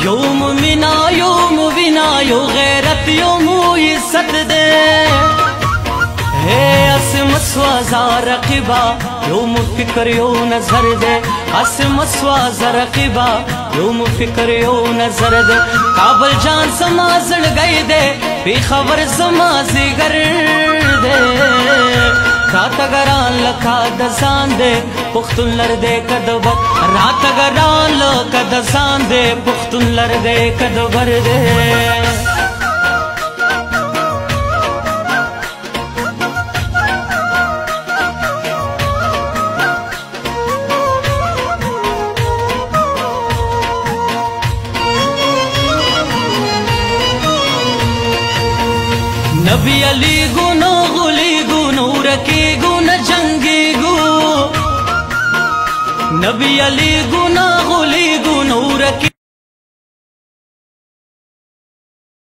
یو مومنا یو مومنا یو غیرت یو مو عزت دے ہے اس مسوا زارقبا یو مفکر یو نظر دے اس مسوا زارقبا یو مفکر یو نظر دے کابل جان سما زړ گئی دے بے خبر سما زیګر دے تا تګران لکا د ځان دے پختون لر دے کدوک رات افغان دی پښتون لر دی کدوبر دی نبی علی ګونو غلی ګونو رکی ګونو جنگی ګو نبی علی ګونو غلی ګونو